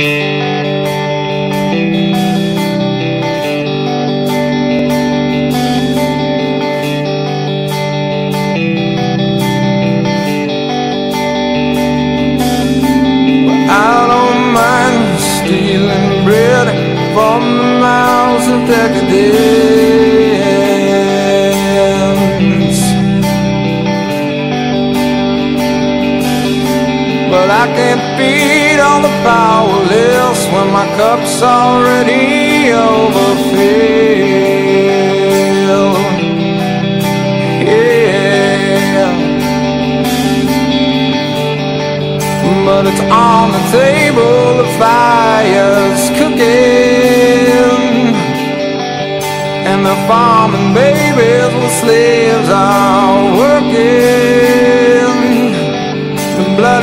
I don't mind stealing bread from the mouths of decadence. But I can't feed all the powerless when my cup's already overfilled. Yeah. But it's on the table, the fire's cooking And the farming babies with slaves are working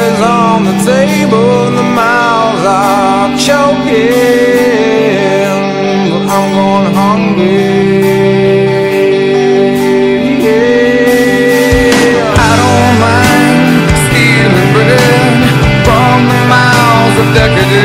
is on the table and the mouths are choking But I'm going hungry I don't mind stealing bread from the mouths of decadence.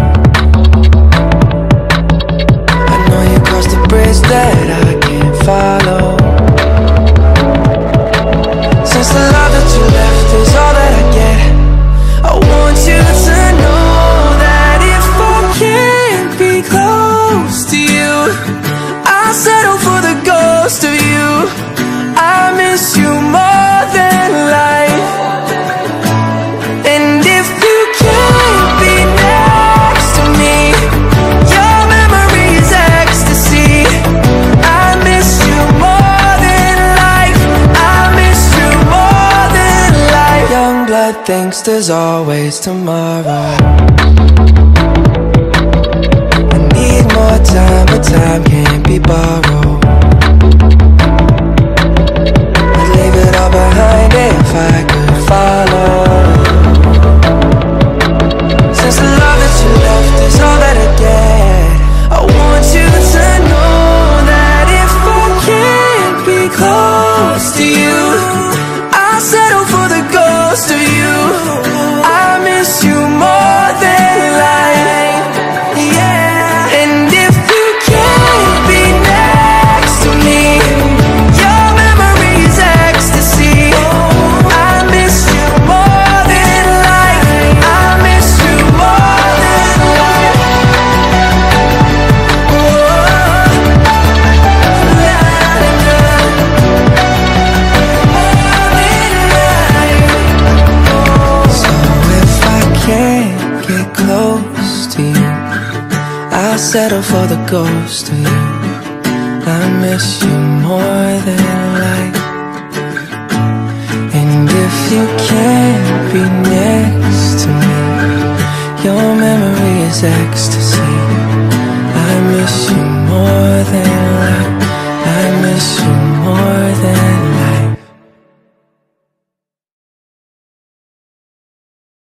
miss you more than life. And if you can't be next to me Your memory is ecstasy. I miss you more than life. I miss you more than life. Young blood thinks there's always tomorrow. I need more time, but time can't be borrowed. I goes to you. I miss you more than life. And if you can't be next to me Your memory is ecstasy. I miss you more than life. I miss you